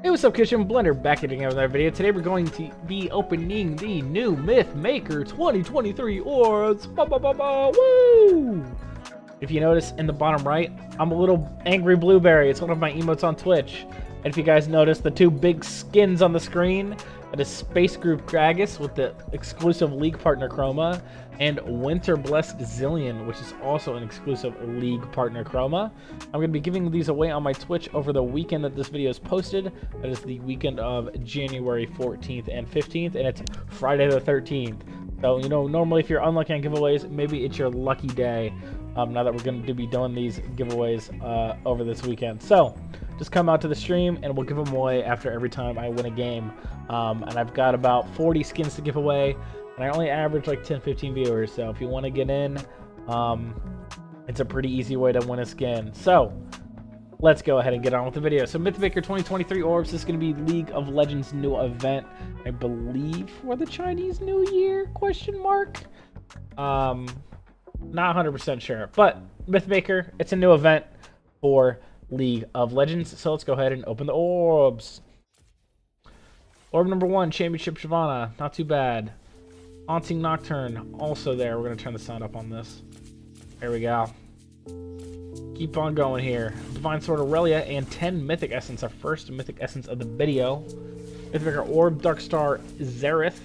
Hey, what's up, Kitchen Blender? Back at another video. Today we're going to be opening the new Myth Maker 2023 orbs. Woo! If you notice in the bottom right, I'm a little angry blueberry. It's one of my emotes on Twitch. And if you guys notice the two big skins on the screen, that is Space Groove Gragas with the exclusive League Partner Chroma, and Winter Blessed Zilean, which is also an exclusive League Partner Chroma. I'm going to be giving these away on my Twitch over the weekend that this video is posted. That is the weekend of January 14th and 15th, and it's Friday the 13th. So, you know, normally if you're unlucky on giveaways, maybe it's your lucky day um, now that we're going to be doing these giveaways uh, over this weekend. So, just come out to the stream and we'll give them away after every time I win a game. Um, and I've got about 40 skins to give away, and I only average like 10 15 viewers. So, if you want to get in, um, it's a pretty easy way to win a skin. So, let's go ahead and get on with the video. So Mythmaker 2023 Orbs is going to be League of Legends new event, I believe, for the Chinese New Year, question mark. Um, not 100% sure, but Mythmaker, it's a new event for League of Legends. So let's go ahead and open the orbs. Orb number one, Championship Shyvana, not too bad. Haunting Nocturne, also there. We're going to turn the sound up on this. There we go keep on going here. Divine Sword Irelia and 10 Mythic Essence, our first Mythic Essence of the video. Mythic Orb, Dark Star, Xerath.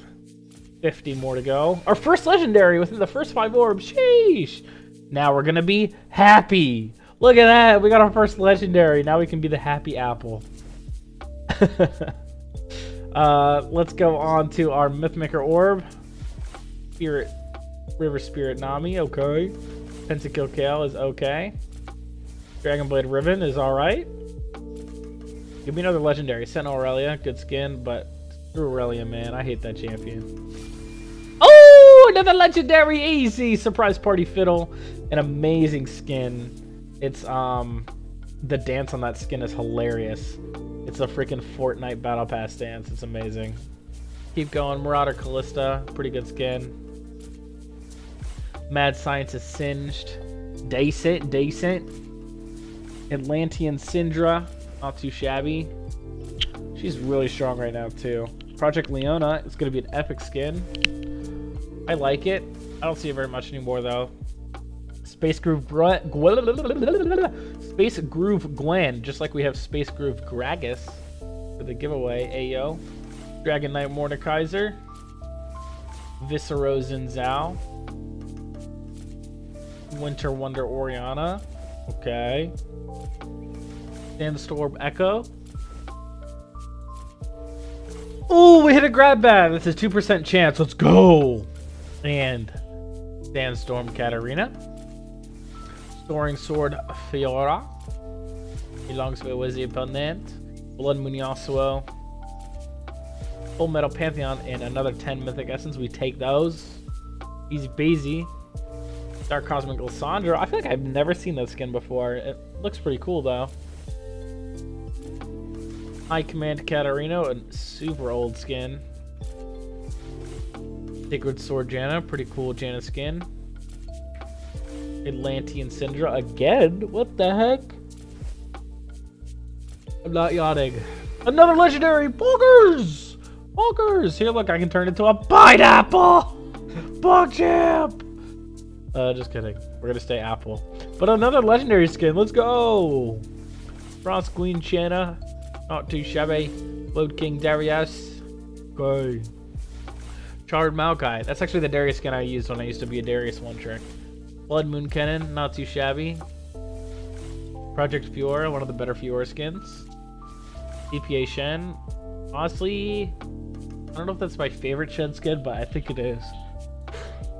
50 more to go. Our first Legendary within the first five orbs. Sheesh! Now we're going to be happy. Look at that. We got our first Legendary. Now we can be the happy apple. uh, let's go on to our Mythmaker Orb. Spirit, River Spirit Nami. Okay. Pentakill Kayle is okay. Dragonblade Riven is alright. Give me another legendary. Sentinel Irelia, good skin, but screw Irelia, man. I hate that champion. Oh, another legendary easy surprise party fiddle. An amazing skin. It's um the dance on that skin is hilarious. It's a freaking Fortnite Battle Pass dance. It's amazing. Keep going. Marauder Kalista, pretty good skin. Mad Scientist Singed. Decent, decent. Atlantean Syndra, not too shabby. She's really strong right now too. Project Leona is going to be an epic skin. I like it. I don't see it very much anymore though. Space Groove Space Groove Gwen, just like we have Space Groove Gragas for the giveaway. Ayo. Dragon Knight Mordekaiser. Viscero Xin Zhao. Winter Wonder Orianna. Okay. Sandstorm Ekko. Oh, we hit a grab bag. That's a 2% chance. Let's go. And Sandstorm Katarina. Soaring Sword Fiora. Belongs to a Wizzy opponent. Blood Moon Yasuo. Full Metal Pantheon and another 10 Mythic Essence. We take those. Easy peasy. Dark Cosmic Lissandra. I feel like I've never seen that skin before. It looks pretty cool though. High Command Katarina, a super old skin. Sacred Sword Janna, pretty cool Janna skin. Atlantean Syndra again? What the heck? I'm not yawning. Another legendary! Boogers! Boogers! Here, look, I can turn into a pineapple! Champ. Uh, just kidding. We're gonna stay apple. But another legendary skin. Let's go! Frost Queen Janna. Not too shabby. Load King Darius. Go. Charred Maokai. That's actually the Darius skin I used when I used to be a Darius one trick. Blood Moon Kennen. Not too shabby. Project Fiora. One of the better Fiora skins. TPA Shen. Honestly, I don't know if that's my favorite Shen skin, but I think it is.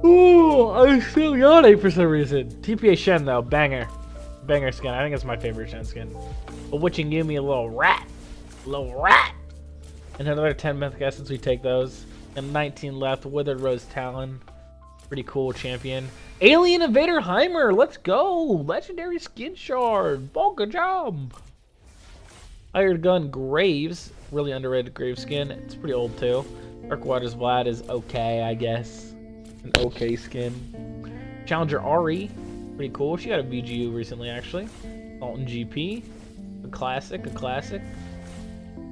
Ooh, I'm still yawning for some reason. TPA Shen though, banger. Banger skin. I think it's my favorite Shen skin. But Witching gave me a little rat. A little rat. And another 10 mythic essence, we take those. And 19 left. Withered Rose Talon. Pretty cool champion. Alien Invader Heimer, let's go! Legendary Skin Shard, Bulka Job! Hired Gun Graves, really underrated Grave skin. It's pretty old too. Dark Waters Vlad is okay, I guess an okay skin. Challenger Ahri, pretty cool. She got a BGU recently, actually. Alton GP, a classic, a classic.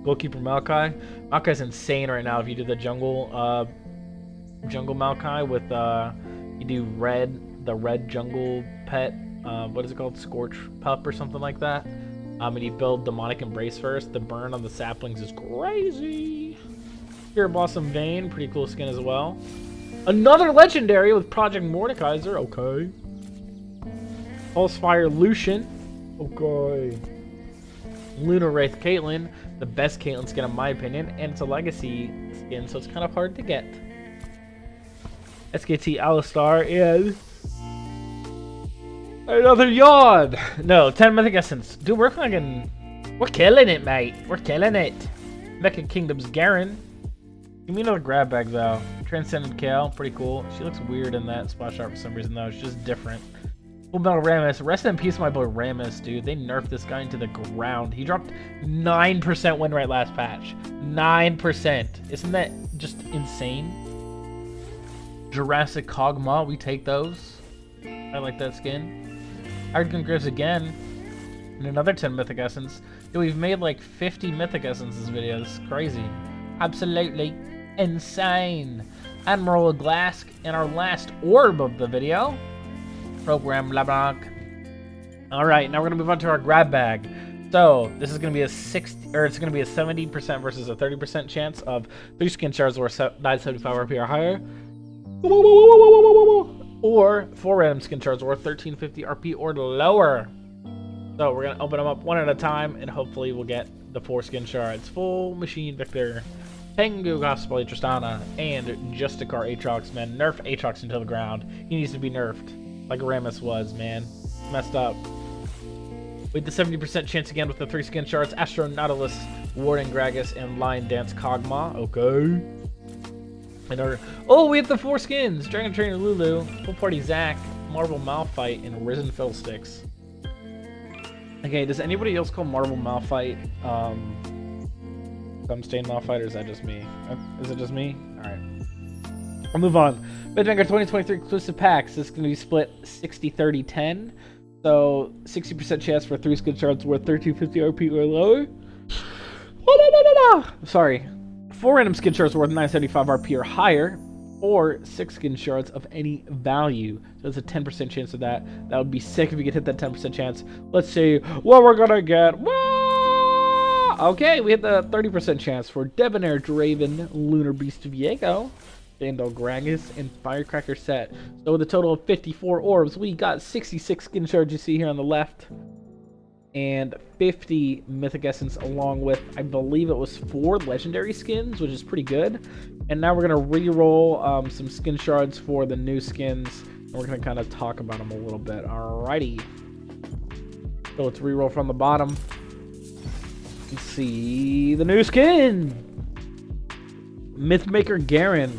Goalkeeper Maokai. Maokai's insane right now if you do the jungle uh, jungle Maokai with uh, you do red the red jungle pet uh, what is it called Scorch Pup or something like that. Um, and you build Demonic Embrace first. The burn on the saplings is crazy. Here, Blossom Vein, pretty cool skin as well. Another legendary with Project Mordekaiser, okay. Pulsefire Lucian, okay. Lunar Wraith Caitlyn, the best Caitlyn skin in my opinion, and it's a legacy skin, so it's kind of hard to get. SKT Alistar and another yawn. No, 10 Mythic Essence. Dude, we're fucking, we're killing it, mate. We're killing it. Mecha Kingdom's Garen. Give me another grab bag though. Transcendent Kayle, pretty cool. She looks weird in that splash art for some reason though. She's just different. Full Metal Rammus. Rest in peace, my boy Rammus, dude. They nerfed this guy into the ground. He dropped 9% win rate last patch. 9%. Isn't that just insane? Jurassic Kog'Maw, we take those. I like that skin. Hired Gun Graves again. And another 10 Mythic Essence. Dude, we've made like 50 Mythic Essences videos. Crazy. Absolutely insane. Admiral Glasc and our last orb of the video. Program LeBlanc. Alright, now we're gonna move on to our grab bag. So this is gonna be a 60 or it's gonna be a 70% versus a 30% chance of three skin shards or 975 RP or higher. Or four random skin shards or 1350 RP or lower. So we're gonna open them up one at a time and hopefully we'll get the four skin shards. Full machine Viktor. Tengu Gospel Tristana, and Justicar Aatrox, man. Nerf Aatrox into the ground. He needs to be nerfed, like Rammus was, man. Messed up. With the 70% chance again with the three skin shards, Astro Nautilus, Warden Gragas, and Lion Dance Kog'Maw. Okay. In order. Oh, we have the four skins! Dragon Trainer Lulu, Pool Party Zac, Marble Malphite, and Risen Fiddlesticks. Okay, does anybody else call Marble Malphite um, some stain Malphite, or is that just me? Uh, is it just me? Alright. I'll move on. Mythmaker 2023 exclusive packs. This is going to be split 60 30 10. So 60% chance for three skin shards worth 1350 RP or lower. Sorry. Four random skin shards worth 975 RP or higher. Or six skin shards of any value. So there's a 10% chance of that. That would be sick if we could hit that 10% chance. Let's see what we're gonna get. Okay, we hit the 30% chance for Debonair Draven, Lunar Beast of Viego, Vandal Gragas, and Firecracker Set. So with a total of 54 orbs, we got 66 skin shards you see here on the left. And 50 Mythic Essence along with, I believe it was four Legendary skins, which is pretty good. And now we're going to re-roll um, some skin shards for the new skins. And we're going to kind of talk about them a little bit. Alrighty. So let's re-roll from the bottom see the new skin. Mythmaker Garen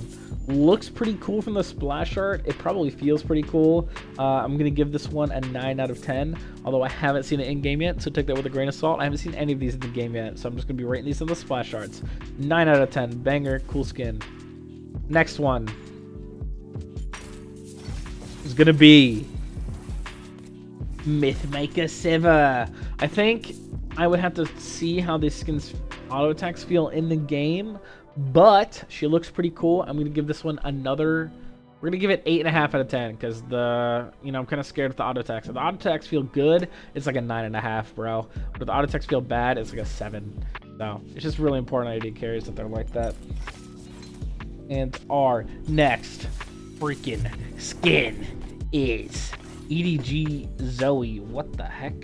looks pretty cool from the splash art. It probably feels pretty cool. Uh, I'm gonna give this one a 9 out of 10, although I haven't seen it in game yet, so take that with a grain of salt. I haven't seen any of these in the game yet, so I'm just gonna be rating these on the splash arts. 9 out of 10, banger, cool skin. Next one is gonna be Mythmaker Sivir. I think I would have to see how this skin's auto attacks feel in the game, but she looks pretty cool. I'm gonna give this one another. We're gonna give it eight and a half out of ten because the you know I'm kind of scared of the auto attacks. If the auto attacks feel good, it's like a nine and a half, bro. But if the auto attacks feel bad, it's like a seven. So it's just really important AD carries that they're like that. And our next freaking skin is EDG Zoe. What the heck?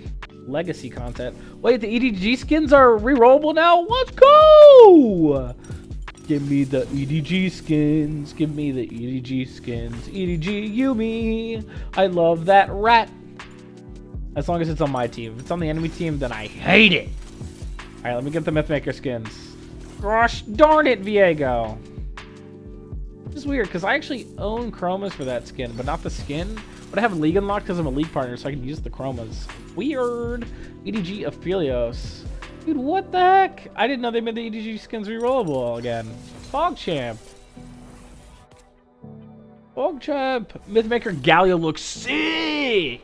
legacy content. Wait, the EDG skins are re-rollable now? Let's go! Give me the EDG skins. Give me the EDG skins. EDG Yuumi. I love that rat. As long as it's on my team. If it's on the enemy team, then I hate it. Alright, let me get the Mythmaker skins. Gosh darn it, Viego. This is weird, because I actually own chromas for that skin, but not the skin. But I have League unlocked because I'm a League partner, so I can use the chromas. Weird. EDG Aphelios. Dude, what the heck? I didn't know they made the EDG skins rerollable again. PogChamp. PogChamp. Mythmaker Galio looks sick.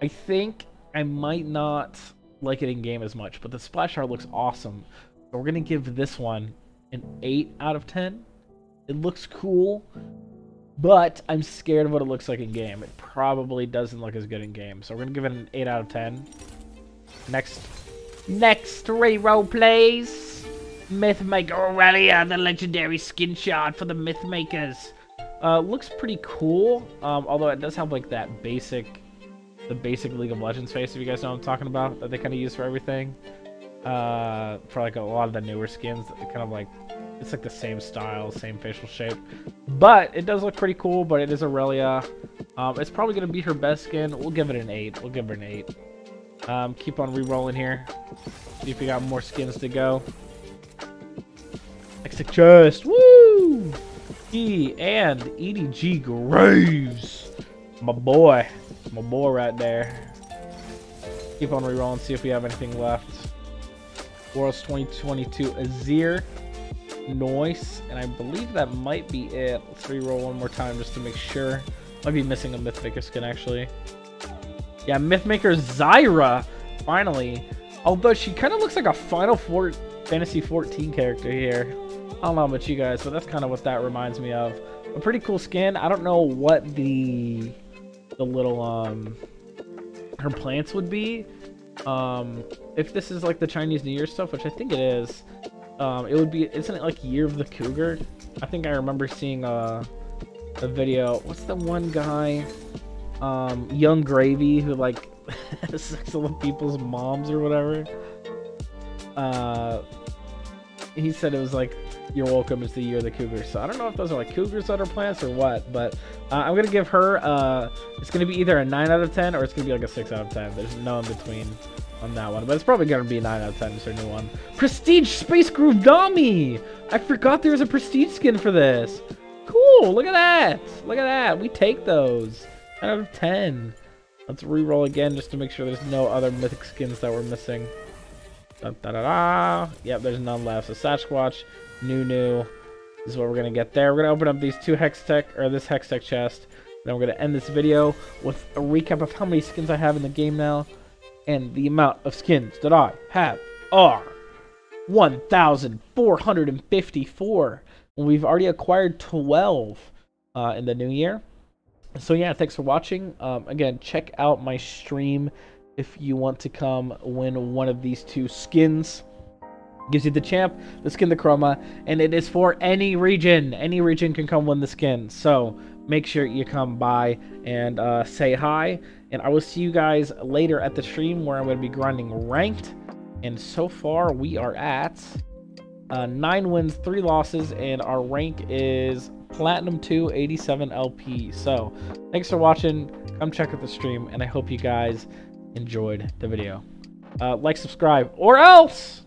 I think I might not like it in game as much, but the splash art looks awesome. we're gonna give this one an 8 out of 10. It looks cool, but I'm scared of what it looks like in game. It probably doesn't look as good in game, so we're gonna give it an 8 out of 10. Next, next reroll, please. Mythmaker Irelia, the legendary skin shot for the Mythmakers. Uh, looks pretty cool, um, although it does have like that basic, the basic League of Legends face, if you guys know what I'm talking about, that they kind of use for everything. Uh, for like a lot of the newer skins, kind of like, it's like the same style, same facial shape. But it does look pretty cool, but it is Irelia. Um, it's probably going to be her best skin. We'll give it an 8. We'll give her an 8. Um, keep on re-rolling here. See if we got more skins to go. Exit chest. Woo! E and EDG Graves. My boy. My boy right there. Keep on re-rolling, see if we have anything left. Worlds 2022 Azir. Noise. And I believe that might be it. Let's re-roll one more time just to make sure. Might be missing a Mythmaker skin, actually. Yeah, Mythmaker Zyra. Finally. Although she kind of looks like a Final Four Fantasy 14 character here. I don't know about you guys, but that's kind of what that reminds me of. A pretty cool skin. I don't know what the the little um her plants would be. Um, if this is like the Chinese New Year stuff, which I think it is, um, it would be. Isn't it like Year of the Cougar? I think I remember seeing a a video. What's the one guy? Um, Yung Gravy who like sex with people's moms or whatever. Uh, he said it was like you're welcome it's the year of the cougar so i don't know if those are like cougars that are plants or what but uh, i'm gonna give her uh it's gonna be either a 9 out of 10 or it's gonna be like a 6 out of 10 there's no in between on that one but it's probably gonna be a 9 out of 10 it's a new one. Prestige space groove dami! I forgot there was a prestige skin for this. Cool look at that look at that we take those. 10 out of 10 let's re-roll again just to make sure there's no other mythic skins that we're missing Da, da, da, da. Yep, there's none left. So Sasquatch, Nunu is what we're going to get there. We're going to open up these two Hextech, or this Hextech chest. Then we're going to end this video with a recap of how many skins I have in the game now. And the amount of skins that I have are 1,454. We've already acquired 12 uh, in the new year. So yeah, thanks for watching. Um, again, check out my stream if you want to come win one of these two skins. Gives you the champ, the skin, the chroma, and it is for any region. Any region can come win the skin. So make sure you come by and uh, say hi. And I will see you guys later at the stream where I'm going to be grinding ranked. And so far we are at uh, 9 wins, 3 losses, and our rank is Platinum 2, 87 LP. So thanks for watching. Come check out the stream, and I hope you guys enjoyed the video. Uh, like, subscribe, or else!